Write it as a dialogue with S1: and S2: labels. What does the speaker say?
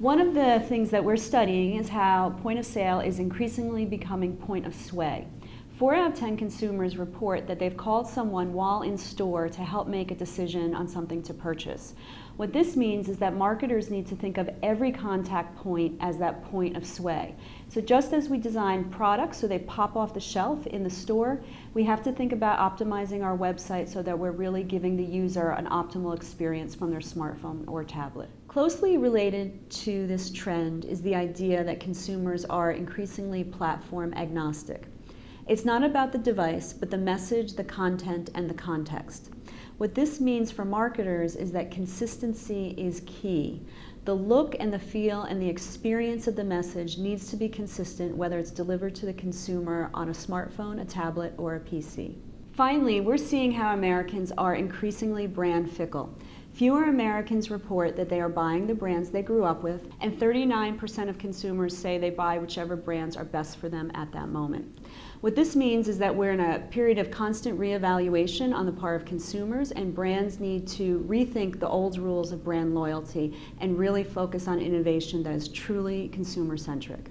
S1: One of the things that we're studying is how point of sale is increasingly becoming point of sway. Four out of 10 consumers report that they've called someone while in store to help make a decision on something to purchase. What this means is that marketers need to think of every contact point as that point of sway. So just as we design products so they pop off the shelf in the store, we have to think about optimizing our website so that we're really giving the user an optimal experience from their smartphone or tablet. Closely related to this trend is the idea that consumers are increasingly platform agnostic. It's not about the device, but the message, the content, and the context. What this means for marketers is that consistency is key. The look and the feel and the experience of the message needs to be consistent whether it's delivered to the consumer on a smartphone, a tablet, or a PC. Finally, we're seeing how Americans are increasingly brand fickle. Fewer Americans report that they are buying the brands they grew up with, and 39% of consumers say they buy whichever brands are best for them at that moment. What this means is that we're in a period of constant reevaluation on the part of consumers, and brands need to rethink the old rules of brand loyalty and really focus on innovation that is truly consumer centric.